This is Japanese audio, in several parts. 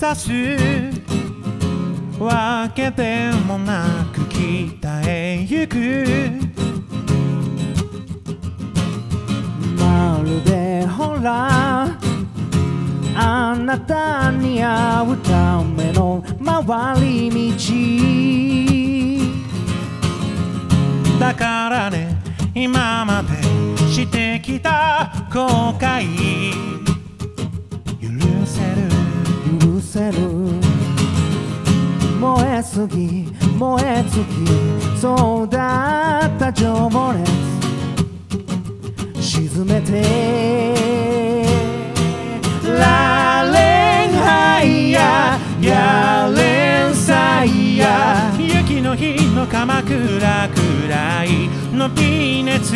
バスわけでもなく北へ行く。まるでほらあなたに会うための回り道。だからね今までしてきた後悔。せる。燃えすぎ燃え尽きそうだった情熱沈めて。ラレンハイヤやれんさいや雪の日の鎌倉くらいの微熱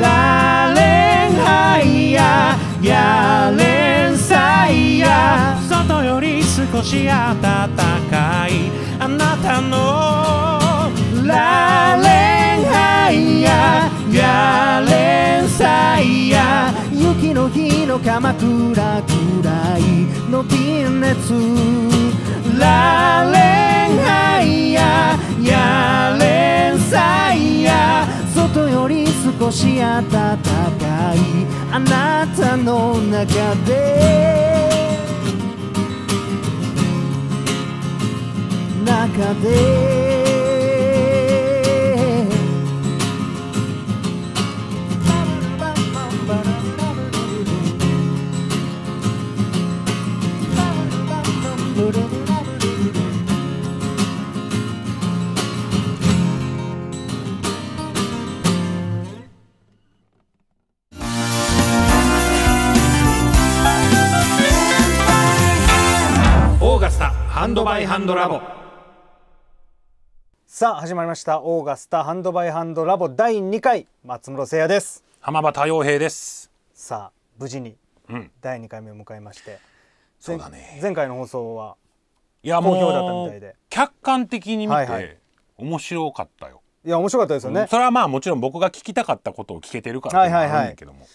ラレンハイヤやれんさいや。外より少し暖かい。あなたのラレンハイヤやれんさいや。雪の日の鎌倉くらい。の微熱ラレンハイヤやれんさいや。外より少し暖かいあなたの中で。中で。ハンドバイハンドラボ。さあ始まりました。オーガスタハンドバイハンドラボ第2回。松室聖也です。浜端洋平です。さあ無事にうん。第2回目を迎えまして。そうだね。前前回の放送はいや好評だったみたいで。客観的に見はいはい。て面白かったよ。いや面白かったですよね、それはまあもちろん僕が聞きたかったことを聞けてるからっていうのもあるんだけども、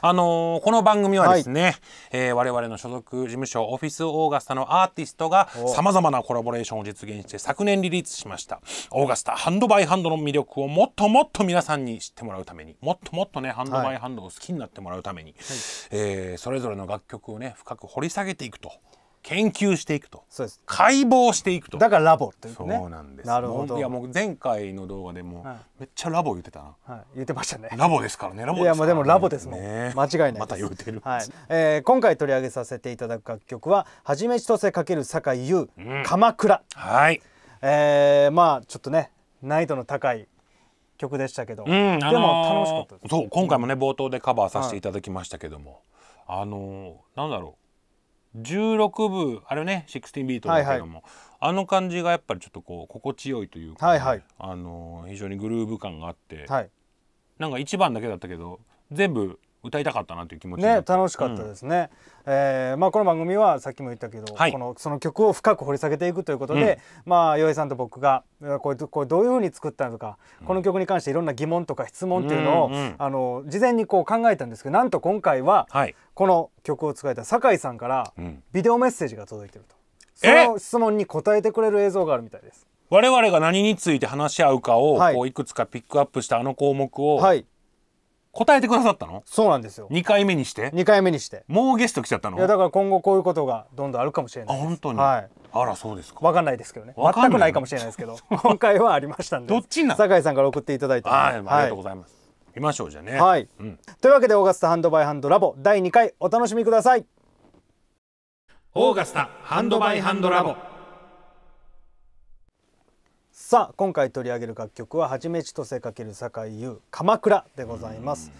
あのーこの番組はですね、えー我々の所属事務所オフィスオーガスタのアーティストがお。さまざまなコラボレーションを実現して昨年リリースしました。オーガスタハンドバイハンドの魅力をもっともっと皆さんに知ってもらうためにもっともっとねハンドバイハンドを好きになってもらうために、えーそれぞれの楽曲をね深く掘り下げていくと研究していくと。そうです。解剖していくと。だからラボというそねうなんです。なるほど。いやもう前回の動画でもはい。めっちゃラボ言ってたな、はい、言ってましたね。ラボですからね。ラボですからね。いやもうでもラボですもん、ね。間違いないまた言うてる、はい。えー今回取り上げさせていただく楽曲は「はじめちとせ×酒井優、うん。鎌倉。はい」えーまあちょっとね難易度の高い曲でしたけど、うんでも楽しかったです。そう今回もね冒頭でカバーさせていただきましたけども、あのーなんだろう16部あれね16ビートだけども、あの感じがやっぱりちょっとこう心地よいというかね、はいはい。あのー非常にグルーヴ感があって、はい。なんか一番だけだったけど全部歌いたかったなという気持ちね楽しかったですね、えーまあ、この番組はさっきも言ったけど、はい。このその曲を深く掘り下げていくということで、まあ洋平さんと僕がこれこれどういうふうに作ったのとか、この曲に関していろんな疑問とか質問っていうのを、うんうんあの事前にこう考えたんですけどなんと今回ははい、この曲を使えた酒井さんからうん。ビデオメッセージが届いてると。そえの質問に答えてくれる映像があるみたいです。我々が何について話し合うかを、はい。こういくつかピックアップしたあの項目をはい、答えてくださったの、そうなんですよ。2回目にして？2回目にして。もうゲスト来ちゃったの？いやだから今後こういうことがどんどんあるかもしれないです。あ本当に？はい。あらそうですかわかんないですけどね。わかんない全くないかもしれないですけど、今回はありましたんで。どっちなん酒井さんから送っていただいて。はいありがとうございます、見ましょうじゃあねはい。うん、というわけでオーガスタハンドバイハンドラボ第2回お楽しみください。オーガスタハンドバイハンドラボさあ今回取り上げる楽曲ははじめちとせかける酒井優鎌倉でございます。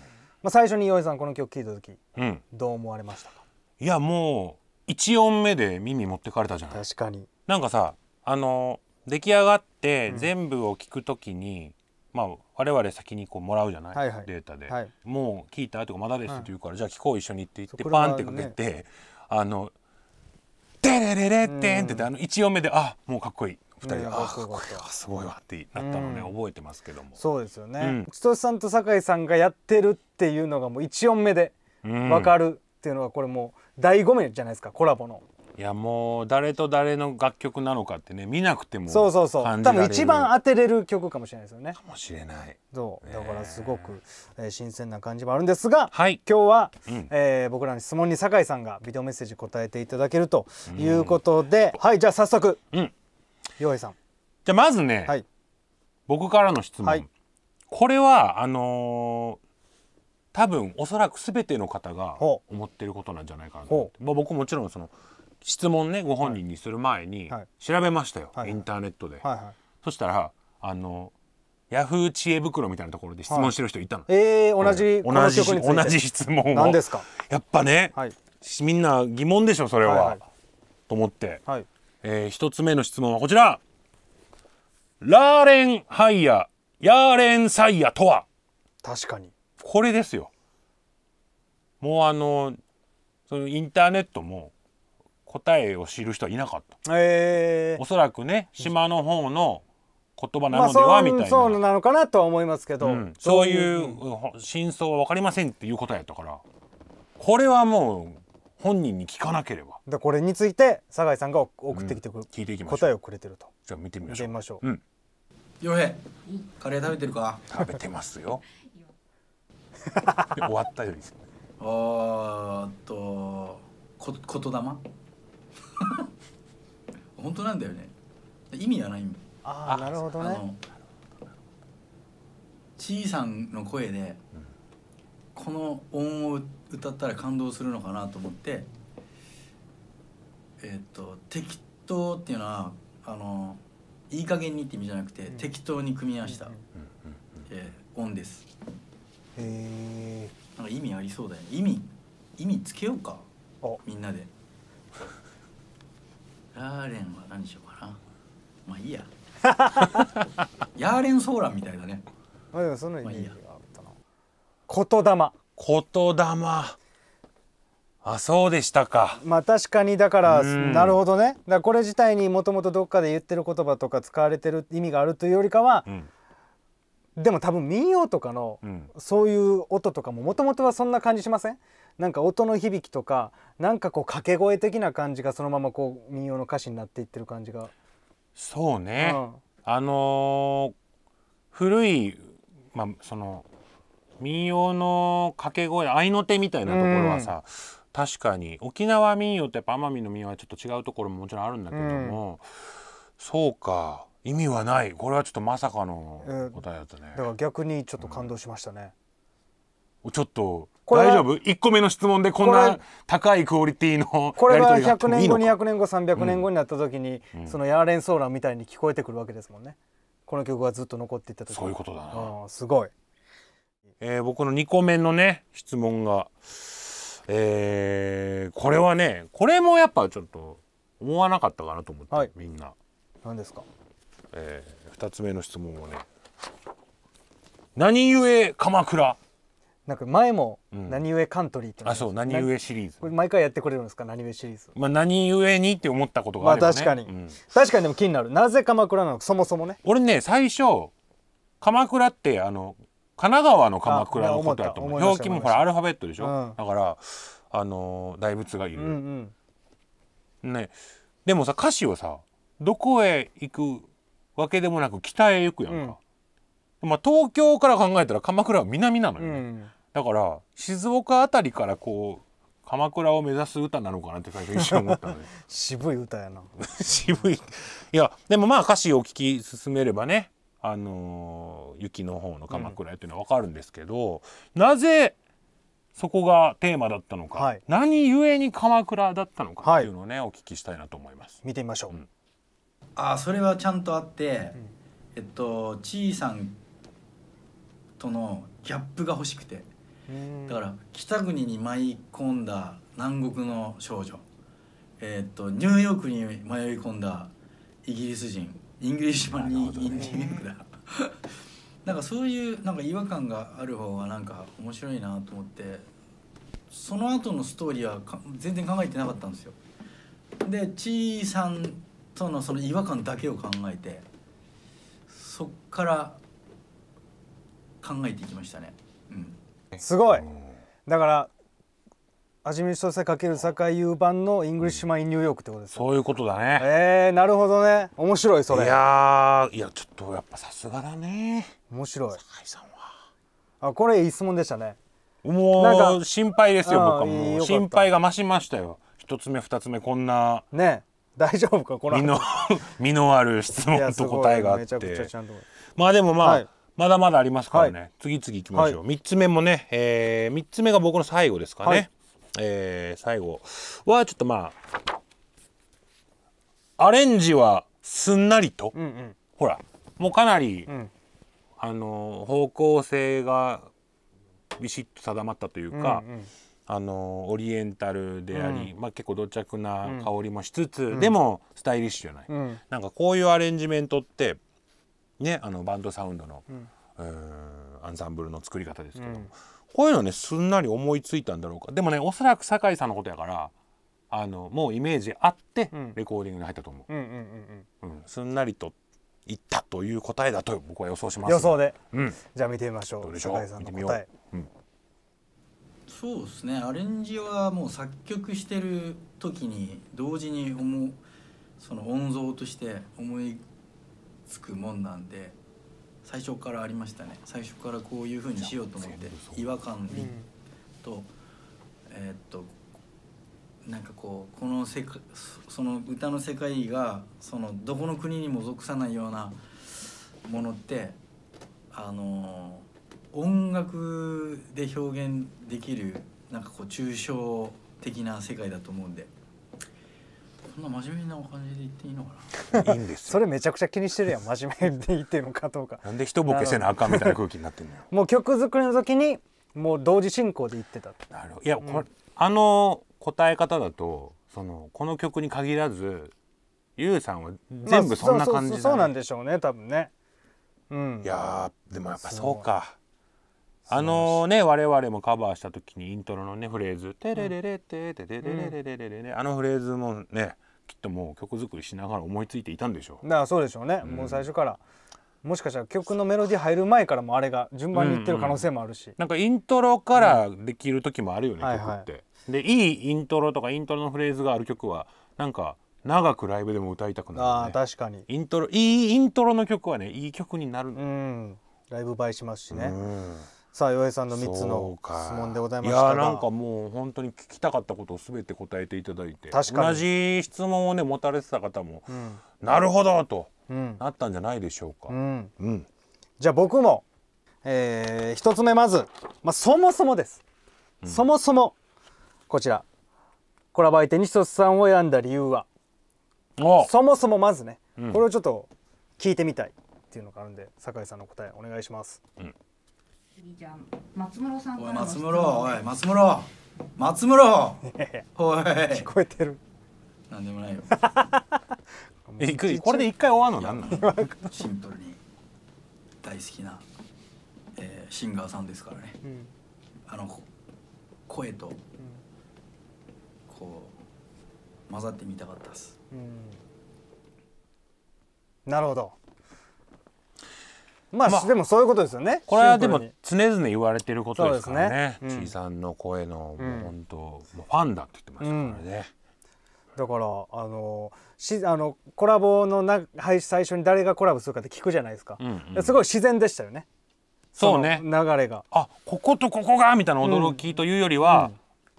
まあ最初に洋井さんこの曲聴いた時うん。どう思われましたか？いやもう1音目で耳持ってかれたじゃない。確かに。なんかさあの出来上がって全部を聞くときに、まあ我々先にこうもらうじゃない、はいはい。データで、はい。もう聞いたとかまだですって言うから、じゃあ聞こう一緒にって言ってパンってかけて、あの「テレレレッテン」って言ってあの1音目であもうかっこいい。2人で、うんはすごいわってなったのね、うん。覚えてますけども。そうですよね。うん。千歳さんと酒井さんがやってるっていうのがもう1音目でうん。わかるっていうのがこれもう醍醐味じゃないですかコラボの。いやもう誰と誰の楽曲なのかってね見なくてもそうそうそう。多分一番当てれる曲かもしれないですよね。かもしれない。そう。だからすごく、えー新鮮な感じもあるんですが、はい。今日は、うん。えー僕らの質問に酒井さんがビデオメッセージ答えていただけるということで、はいじゃあ早速うん洋平さん。じゃあまずね、はい。僕からの質問、はい。これはあのー多分おそらく全ての方がほ思ってることなんじゃないかなとまあ、僕もちろんその質問ねご本人にする前にはい。調べましたよ、はいはい。インターネットで、はいはい。そしたらあのヤフー知恵袋みたいなところで質問してる人いたの、えー、同じ同じ同じ質問を。何ですか？やっぱね、はい。みんな疑問でしょそれは、はいはい。と思って、はいえー一つ目の質問はこちら。ラーレンハイヤヤーレンサイヤとは？確かに。これですよ。もうあのそのインターネットも答えを知る人はいなかった。えおそらくね島の方の言葉なのでは、みたいな、そうなのかなとは思いますけど、うん。そういううん真相は分かりませんっていう答えやったから。これはもう本人に聞かなければ。でこれについて酒井さんが送ってきてくる、聞いていきましょう。答えをくれてると。じゃあ見てみま見してょう。みましょう、うん。洋平カレー食べてるか？食べてますよ。で 終わったよりですあーっとこ言霊？本当なんだよね。意味はない。んだよああなるほどね。あのちいさんの声で、この音を歌ったら感動するのかなと思ってえっ、と適当っていうのはあのいい加減にって意味じゃなくて、適当に組み合わせた、えー音です。へえなんか意味ありそうだよね。意味意味つけようかおみんなで。ラーレンは何しようかな。まあいいや。ヤーレンソーランみたいだね。まあでもそのイメージまあいいがあったな言霊言霊。あそうでしたか。まあ確かにだからうん。なるほどね。だこれ自体にもともとどっかで言ってる言葉とか使われてる意味があるというよりかはうん。でも多分民謡とかのうん。そういう音とかももともとはそんな感じしません？なんか音の響きとかなんかこう掛け声的な感じがそのままこう民謡の歌詞になっていってる感じが、そうね、うん。あのー古いまあその民謡の掛け声合いの手みたいなところはさ、確かに。沖縄民謡とやっぱ奄美の民謡はちょっと違うところももちろんあるんだけども、そうか。意味はない。これはちょっとまさかのうん答えだったね。だ、から逆にちょっと感動しましたね、ちょっと大丈夫？1個目の質問でこんこなれ高いクオリティのこれがやり取りがあって100年後もいいのか？200年後300年後になった時に、そのヤーレンソーランみたいに聞こえてくるわけですもんね。この曲がずっと残っていった時そういうことだな。うん。すごいえー僕の2個目のね質問が、えーこれはねこれもやっぱちょっと思わなかったかなと思って、はい。みんな、何ですか？え2つ目の質問はね。何故鎌倉？なんか前も「うん。何故カントリー」ってのあそう何な故シリーズ。これ毎回やってくれるんですか？何故シリーズ。まあ何故にって思ったことがまああれば、ね。確かに、うん。確かにでも気になる。なぜ鎌倉なのかそもそもね。俺ね最初鎌倉ってあの神奈川の鎌倉のことだと思う。表記もほらアルファベットでしょ、うん。だからあのー大仏がいる、うんうん。ね。でもさ歌詞をさどこへ行くわけでもなく北へ行くやんか、まあ東京から考えたら鎌倉は南なのよね、うん。だから静岡あたりからこう鎌倉を目指す歌なのかなって最初一瞬思ったのね 渋い歌やな。渋い。いやでもまあ歌詞を聞き進めればねあのー雪の方の鎌倉へっていうのは分かるんですけど、なぜそこがテーマだったのか、はい。何故に鎌倉だったのかっていうのをね、お聞きしたいなと思います。見てみましょう、うん。あそれはちゃんとあって、えっとちいさんとのギャップが欲しくて。うん。だから北国に舞い込んだ南国の少女。えっとニューヨークに迷い込んだイギリス人 Englishman に、 in New York だ。なんかそういうなんか違和感がある方がなんか面白いなと思ってその後のストーリーはか全然考えてなかったんですよ。でちいさんとのその違和感だけを考えてそっから考えていきましたね。うん。すごい。うんだからはじめちとせかけるさかいゆう版の Englishman in New York ってことですよそういうことだね。えー、なるほどね。面白いそれ。いやーいやちょっとやっぱさすがだね。面白い。高井さんは。あこれいい質問でしたね。もなんかう心配ですよ僕はもう。心配が増しましたよ。一つ目二つ目こんな。ね。大丈夫か？この身の身のある質問と答えがあって。まあでもまあ、はい。まだまだありますからね、は次々行きましょう、は三つ目もね、えー、3つ目が僕の最後ですかね、はいえー最後はちょっとまあアレンジはすんなりと、うんうん。ほらもうかなり、ん。あの方向性がビシッと定まったというか、うんうん。あのオリエンタルであり、まあ、結構土着な香りもしつつ、でもスタイリッシュじゃない、うん。なんかこういうアレンジメントってねあのバンドサウンドの、アンサンブルの作り方ですけども、こういうのねすんなり思いついたんだろうか。でもねおそらく酒井さんのことやからあのもうイメージあってん。レコーディングに入ったと思う。んうんうんう、うん。すんなりといったという答えだと僕は予想します予想で。うん。じゃあ見てみましょう。どうでしょう？酒井さんの見てみよう。答えそうですね。アレンジはもう作曲してる時に同時に思うその音像として思いつくもんなんで最初からありましたね。最初からこういうふうにしようと思って違和感に。とえーっとなんかこうこの世界そその歌の世界がそのどこの国にも属さないようなものってあの音楽で表現できるなんかこう抽象的な世界だと思うんでこんな真面目な感じで言っていいのかな？いいんですそよれめちゃくちゃ気にしてるやん真面目で言ってるのかどうかなんで人ボケせなあかんみたいな空気になってんのよ。もう曲作りの時にもう同時進行で言ってたなるほど。いやこれ、あの答え方だとそのこの曲に限らずゆうさんは全部そんな感じだ、ねまあそうそうそうなんでしょうね多分ね。うん。いやーでもやっぱそうか。あのね我々もカバーした時にイントロのねフレーズ「テレレレテテテレレレレレレレ」あのフレーズもねきっともう曲作りしながら思いついていたんでしょう。だからそうでしょうね、もう最初から。もしかしたら曲のメロディー入る前からもあれが順番にいってる可能性もあるし、なんかイントロからできる時もあるよね、はい曲って。でいいイントロとかイントロのフレーズがある曲はなんか長くライブでも歌いたくなるああ。確かに。イントロいいイントロの曲はねいい曲になる。うん。ライブ映えしますしね、うんさあ岩井さんの3つその質問でございましたが。いやなんかもう本当に聞きたかったことを全て答えていただいて。確かに。同じ質問をね持たれてた方も、ん。なるほどとうん、なったんじゃないでしょうか。うん、うん。じゃあ僕も、えー、一つ目まず、まあ、そもそもです、そもそもこちら。コラボ相手に一つさんを選んだ理由は。お。そもそもまずね、うん。これをちょっと聞いてみたいっていうのがあるんで酒井さんの答えお願いします次じゃあ松室さんおいからの質問。松室おい松室。松室。おい。聞こえてる。なんでもないよ。えいくこれで一回終わんのなんなのシンプルに大好きな、えーシンガーさんですからね。うん。あのこ声とこう混ざってみたかったです。うん。なるほどまあ、まあでもそういうことですよね。これはでも常々言われてることですからね。ね。うん。ちいさんの声のもううん。本当ファンだって言ってましたからね。だからあのしあのコラボのなはい最初に誰がコラボするかって聞くじゃないですか、うんうん。ですごい自然でしたよね。そうね。の流れが。あこことここがみたいな驚きというよりは、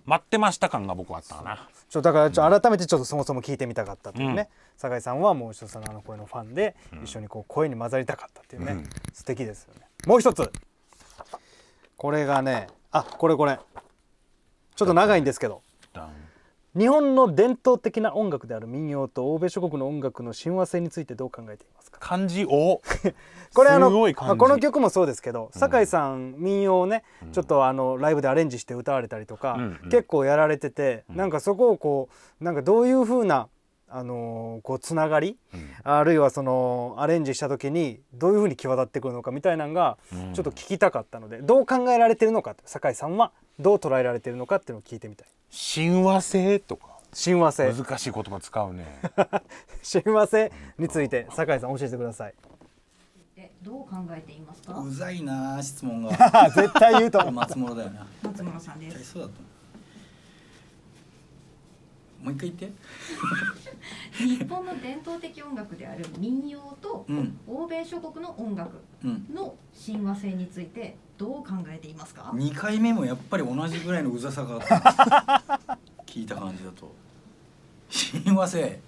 待ってました感が僕はあったかな。ちょだからちょ改めてちょっとそもそも聞いてみたかったというね、酒井さんはもう一つのあの声のファンで、一緒にこう声に混ざりたかったっていうね、うん素敵ですよね。もう一つ。これがねあこれこれ。ちょっと長いんですけど。日本の伝統的な音楽である民謡と欧米諸国の音楽の親和性についてどう考えていますか？漢字？を これあのすごい感じあこの曲もそうですけど酒井さん民謡をね、ちょっとあのライブでアレンジして歌われたりとか、うんうん。結構やられてて、なんかそこをこうなんかどういう風なあのーこうつながり、あるいはそのアレンジした時にどういう風に際立ってくるのかみたいなのがうん。ちょっと聞きたかったので、どう考えられてるのか？酒井さんはどう捉えられてるのかっていうのを聞いてみたい。親和性とか？親和性。難しい言葉使うね。親和性について酒井さん教えてください。でどう考えていますか？うざいな質問が。絶対言うと思う。松本だよな。松村さんです。大そうだともう一回言って。日本の伝統的音楽である民謡とうん。欧米諸国の音楽うんの親和性についてどう考えていますか？2回目もやっぱり同じぐらいのうざさがあった聞いた感じだと。親和性。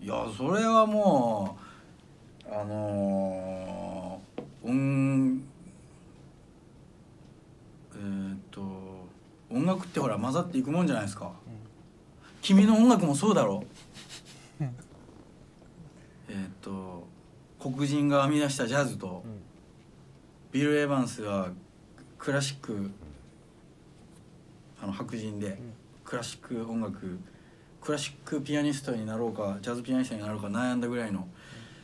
いやそれはもうあのー、音えーっと音楽ってほら混ざっていくもんじゃないですか、君の音楽もそうだろ。うえーっと黒人が編み出したジャズと、ビル・エヴァンスはクラシックあの白人でクラシック音楽クラシックピアニストになろうかジャズピアニストになろうか悩んだぐらいの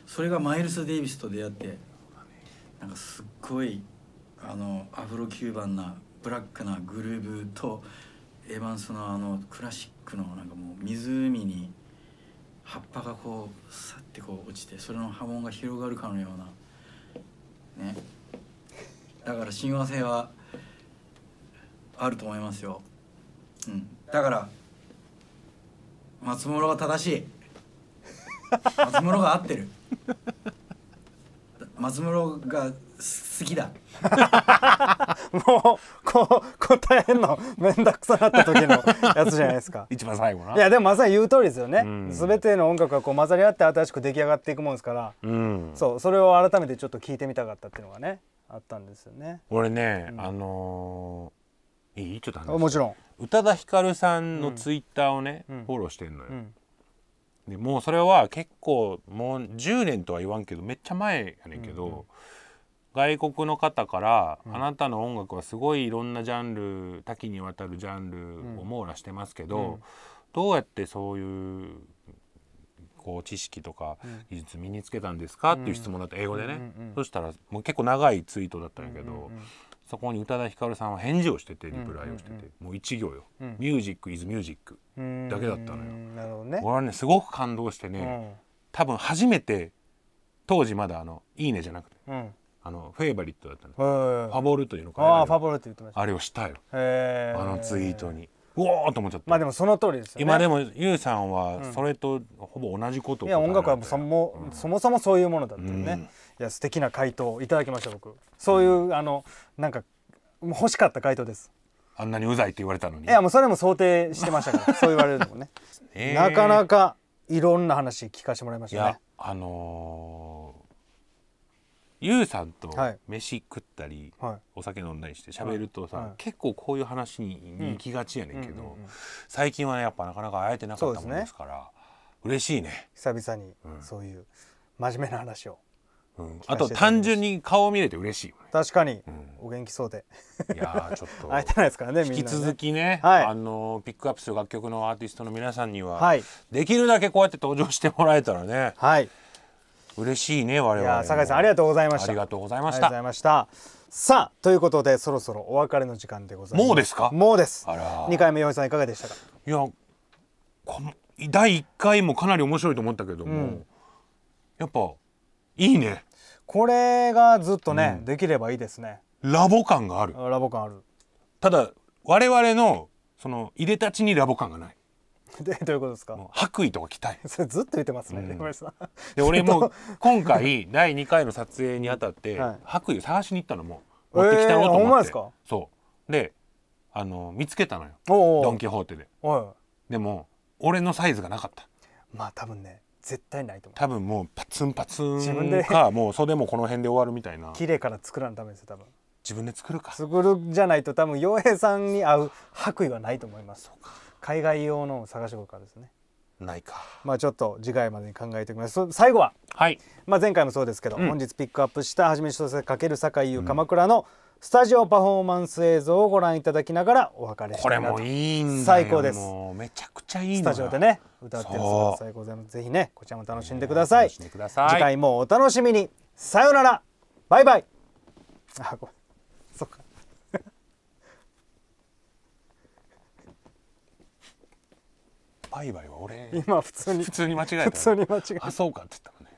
それがマイルス・デイビスと出会ってなんかすっごいあのアフロキューバンなブラックなグルーブとエヴァンスのあのクラシックのなんかもう湖に葉っぱがこうさってこう落ちてそれの波紋が広がるかのようなね。だから親和性はあると思いますよ、うん、だから松室が正しい。松室が合ってる。松室が好きだもうこう答えんのめんどくさなった時のやつじゃないですか一番最後ないやでもまさに言う通りですよね、うん全ての音楽がこう混ざり合って新しく出来上がっていくもんですから、うんそうそれを改めてちょっと聞いてみたかったっていうのがねあったんですよね俺ね、うんあのーいいちょっと話もちろん、宇多田ヒカルさんのツイッターをね、うんフォローしてんのよ、うんでもうそれは結構もう10年とは言わんけどめっちゃ前やねんけど、うんうん外国の方から、うん。あなたの音楽はすごいいろんなジャンル多岐にわたるジャンルを網羅してますけど、うん。どうやってそういうこう知識とかうん。技術身につけたんですかっていう質問だった英語でね、うんうんうんそしたらもう結構長いツイートだったんやけど、そこに宇多田ヒカルさんは返事をしててリプライをしてて、うんうん。もう一行よ「うん。ミュージックイズミュージックうんだけだったのよ。うん。なるほどね。俺はねすごく感動してね、多分初めて当時まだあの「いいね」じゃなくてうんうんあのフェイバリットだったの、ファボルというのかああファルボルって言ってました。あれをしたよ。あのツイートに。うおーと思っちゃった、まあでもその通りですよね。今でもゆうさんうはん。それとほぼ同じことをいや音楽はそも,、うん。そもそもそういうものだっていうね、うん。いや素敵な回答をいただきました僕。そういう、あのなんか欲しかった回答です。あんなにうざいって言われたのに。いやもうそれも想定してましたから そう言われるのもね、えー。なかなかいろんな話聞かせてもらいましいたね。やあのーゆうさんとはい。飯食ったり、はい。お酒飲んだりして喋るとさ、はい。はい。結構こういう話に行きがちやねんけど、うんうんうん最近はねやっぱなかなか会えてなかったもんですから嬉しいね、久々にうん。そういう真面目な話を。うん、あと単純に顔を見れて嬉しいよ確かに。ね、お元気そうで。うん、いやーちょっと 会えてないですからね。引き続きね、はい。あのーピックアップする楽曲のアーティストの皆さんには、はい。できるだけこうやって登場してもらえたらねはい嬉しいね我い々酒井さんありがとうございました。ありがとうございました。さあということでそろそろお別れの時間でございます。もうですか？もうです。あら2回目洋井さんいかがでしたか？いやこの第1回もかなり面白いと思ったけども、うん。やっぱいいね。これがずっとね、うん。できればいいですね。ラボ感がある。ラボ感ある。ただ我々のその入れたちにラボ感がない でどういうことですか？白衣とか着たい。それずっと言ってますね、うん。で俺もう今回第2回の撮影にあたって、はい。白衣を探しに行ったのも持ってきたろうと思って、まですか？そう。であの見つけたのよ。ドン・キホーテで。でも俺のサイズがなかった。まあ多分ね絶対ないと思多分もうパツンパツ自分で。ンかもう袖もこの辺で終わるみたいな。う綺麗から作らんためですよ多分。自分で作るか。作るじゃないと多分洋平さんに合う白衣はないと思います海外用のを探してこるからですね。ないか。まあちょっと次回までに考えておきます。そ最後ははい。まあ、前回もそうですけど、うん。本日ピックアップした「はじめ一つかける酒井優鎌倉」のスタジオパフォーマンス映像をご覧いただきながらお別れしこれたい。なともいいんだよ。最高です。もうめちゃくちゃいいスタジオでね歌ってる姿最高でぜひねこちらも楽しんでください、楽しんでください。次回もお楽しみに。さようなら。バイバイ。あごめんそっかバイバイは俺。今普通に。普通に間違えた普通に間違えた。あそうかって言ったのね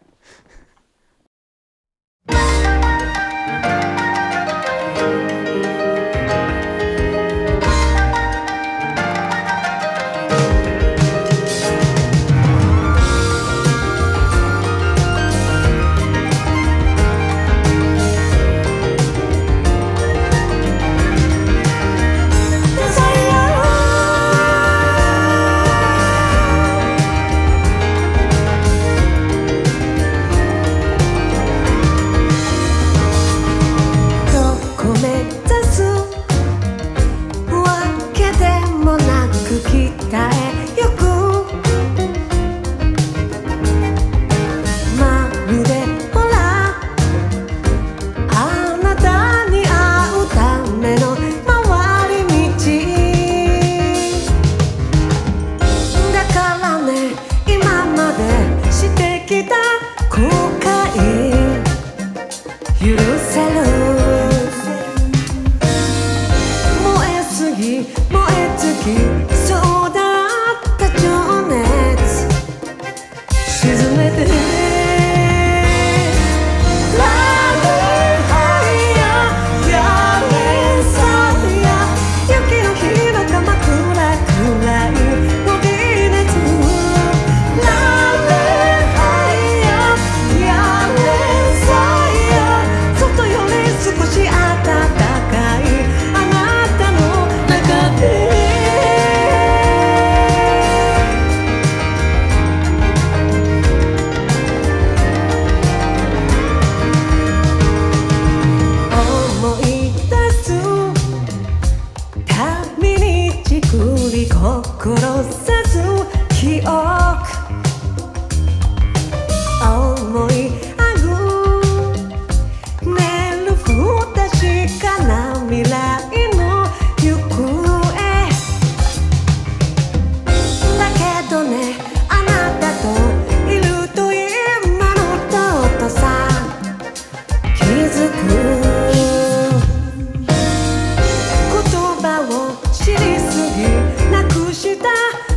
した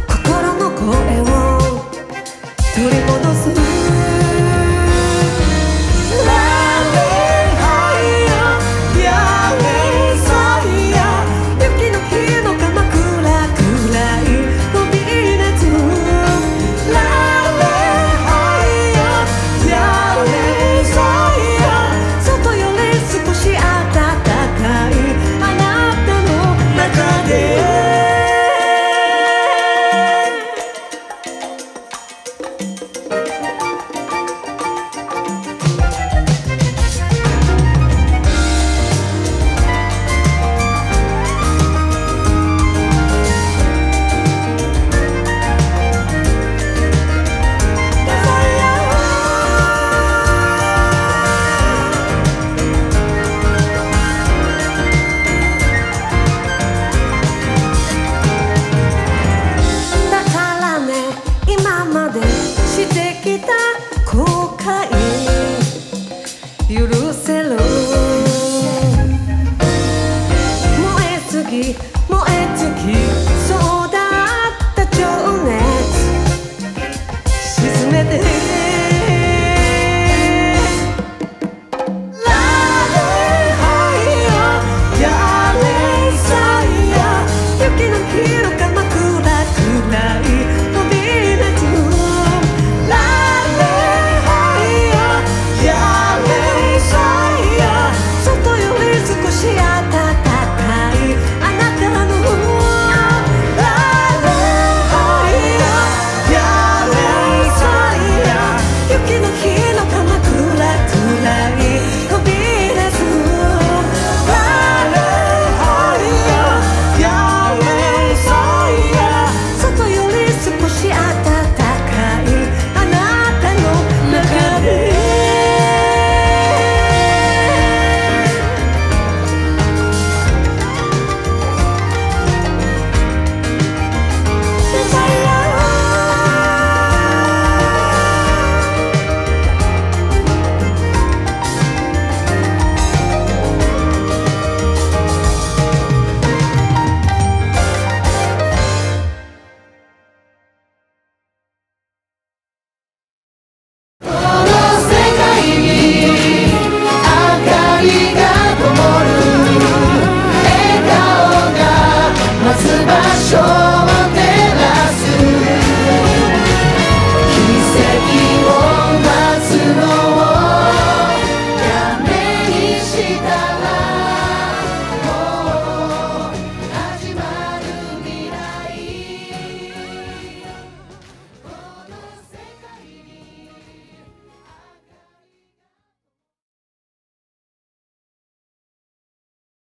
心の声を取り戻